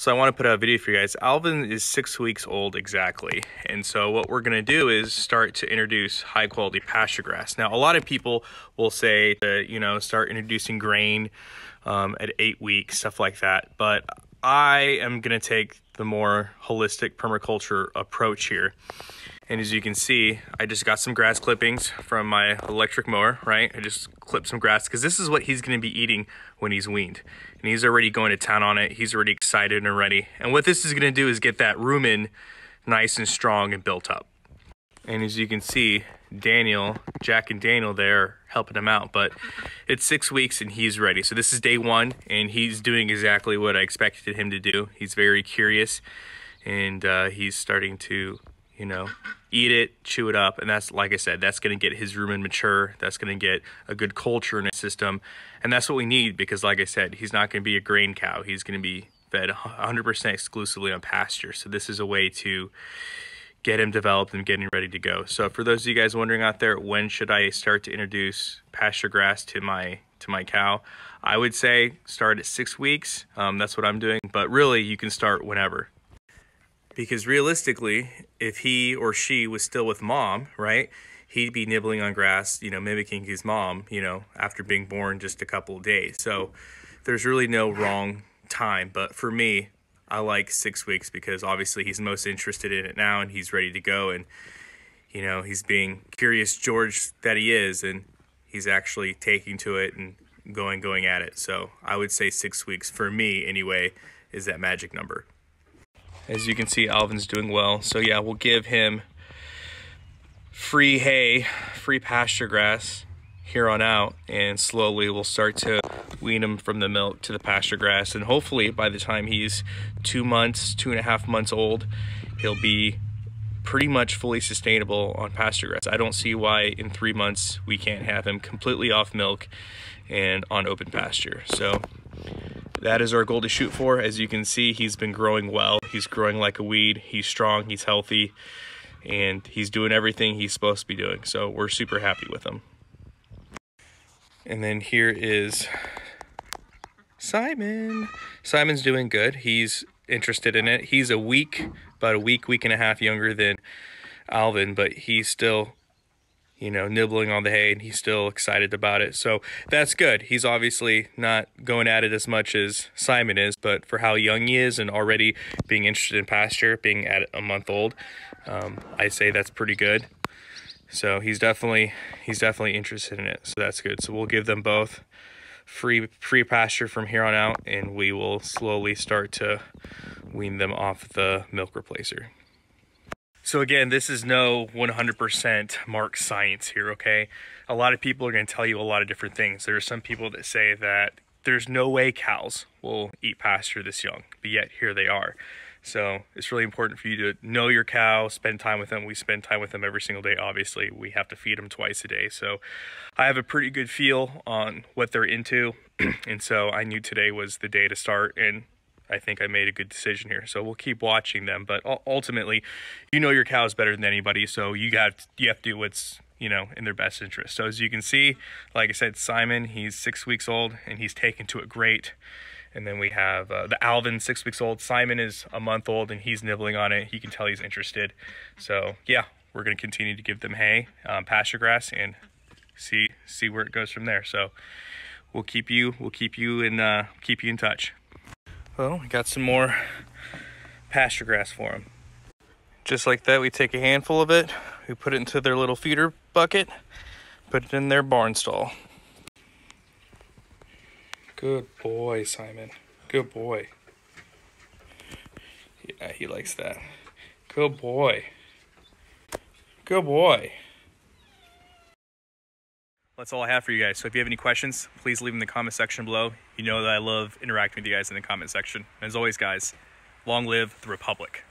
So I want to put out a video for you guys. Alvin is six weeks old exactly. And so what we're going to do is start to introduce high quality pasture grass. Now, a lot of people will say that, you know, start introducing grain um, at eight weeks, stuff like that. But I am going to take the more holistic permaculture approach here. And as you can see, I just got some grass clippings from my electric mower, right? I just clipped some grass because this is what he's gonna be eating when he's weaned. And he's already going to town on it. He's already excited and ready. And what this is gonna do is get that rumen nice and strong and built up. And as you can see, Daniel, Jack and Daniel there helping him out, but it's six weeks and he's ready. So this is day one and he's doing exactly what I expected him to do. He's very curious and uh, he's starting to you know, eat it, chew it up, and that's like I said, that's going to get his rumen mature. That's going to get a good culture in his system, and that's what we need because, like I said, he's not going to be a grain cow. He's going to be fed 100% exclusively on pasture. So this is a way to get him developed and getting ready to go. So for those of you guys wondering out there, when should I start to introduce pasture grass to my to my cow? I would say start at six weeks. Um, that's what I'm doing, but really you can start whenever because realistically, if he or she was still with mom, right, he'd be nibbling on grass, you know, mimicking his mom, you know, after being born just a couple of days. So there's really no wrong time. But for me, I like six weeks because obviously he's most interested in it now and he's ready to go. And, you know, he's being curious George that he is and he's actually taking to it and going, going at it. So I would say six weeks for me anyway is that magic number. As you can see, Alvin's doing well. So yeah, we'll give him free hay, free pasture grass here on out and slowly we'll start to wean him from the milk to the pasture grass. And hopefully by the time he's two months two and a half months old he'll be pretty much fully sustainable on pasture grass. I don't see why in three months we can't have him completely off milk and on open pasture. So that is our goal to shoot for. As you can see, he's been growing well. He's growing like a weed. He's strong, he's healthy, and he's doing everything he's supposed to be doing. So we're super happy with him. And then here is Simon. Simon's doing good. He's interested in it. He's a week, about a week, week and a half younger than Alvin, but he's still you know, nibbling on the hay and he's still excited about it. So that's good. He's obviously not going at it as much as Simon is, but for how young he is and already being interested in pasture, being at a month old, um, I say that's pretty good. So he's definitely he's definitely interested in it. So that's good. So we'll give them both free free pasture from here on out and we will slowly start to wean them off the milk replacer. So again, this is no 100% mark science here, okay? A lot of people are going to tell you a lot of different things. There are some people that say that there's no way cows will eat pasture this young, but yet here they are. So it's really important for you to know your cow, spend time with them. We spend time with them every single day. Obviously, we have to feed them twice a day. So I have a pretty good feel on what they're into. and so I knew today was the day to start and I think I made a good decision here. So we'll keep watching them, but ultimately, you know your cows better than anybody, so you got you have to do what's you know in their best interest. So as you can see, like I said, Simon, he's six weeks old and he's taken to it great. And then we have uh, the Alvin, six weeks old. Simon is a month old and he's nibbling on it. He can tell he's interested. So yeah, we're going to continue to give them hay, um, pasture grass, and see see where it goes from there. So we'll keep you we'll keep you in uh, keep you in touch. Well, we got some more pasture grass for them. Just like that, we take a handful of it, we put it into their little feeder bucket, put it in their barn stall. Good boy, Simon. Good boy. Yeah, he likes that. Good boy. Good boy that's all I have for you guys. So if you have any questions, please leave them in the comment section below. You know that I love interacting with you guys in the comment section. And as always, guys, long live the Republic.